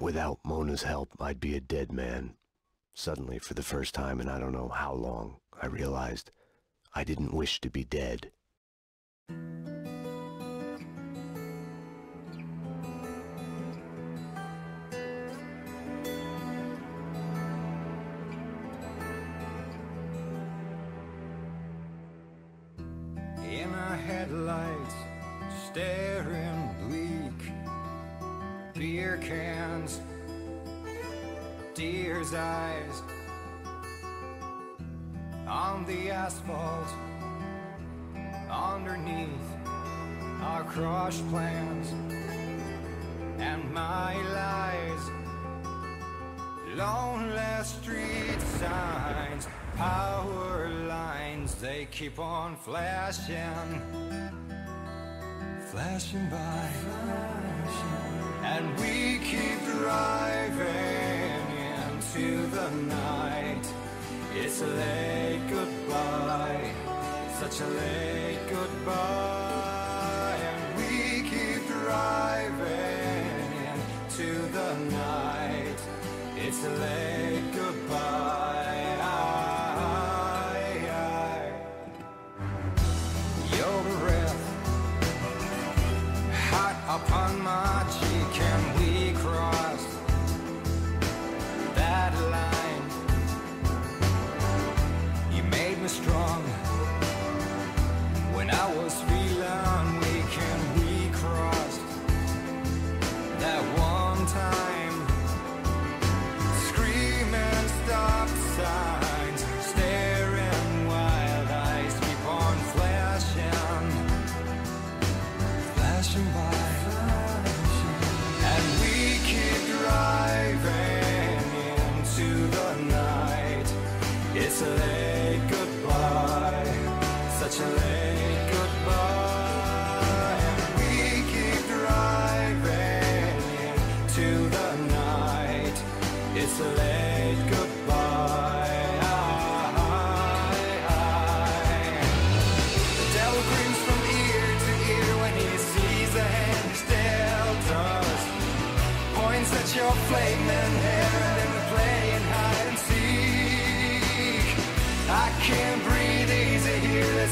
Without Mona's help, I'd be a dead man. Suddenly, for the first time in I don't know how long, I realized I didn't wish to be dead. In our headlights, staring bleak. Beer cans, deer's eyes on the asphalt. Underneath our crushed plans and my lies. Lonely street signs, power lines, they keep on flashing, flashing by. And we keep driving into the night. It's a late goodbye, such a late goodbye. And we keep driving into the night. It's a late goodbye. It's a late goodbye, such a late goodbye, and we keep driving into the night. It's a late goodbye. The devil grins from ear to ear when he sees the hand dealt us. Points at your hair and then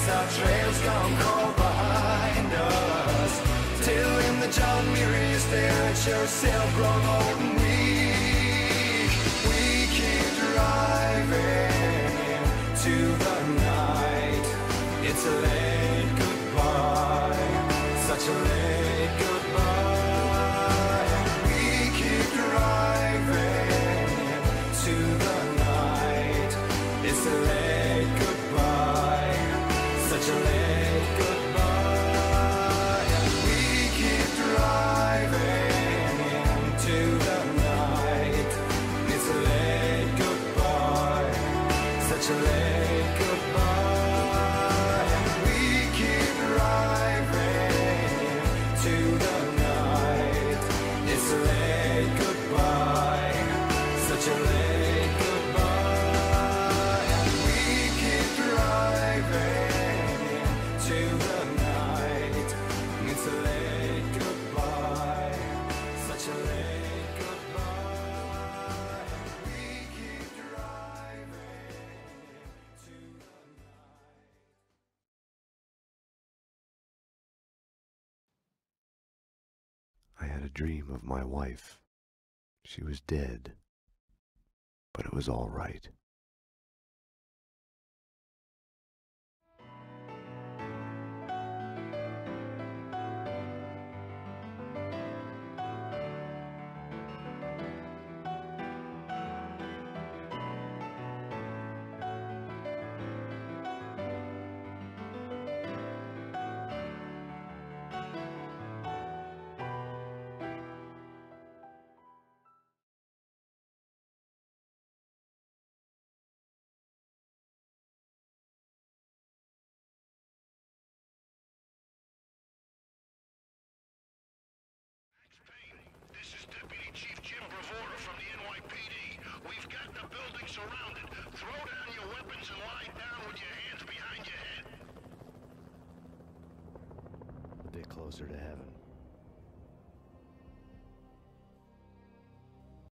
our trail's gone cold behind us. Till in the John Muir you stare at yourself grown old and weak. We keep driving to the I had a dream of my wife. She was dead. But it was all right. closer to heaven.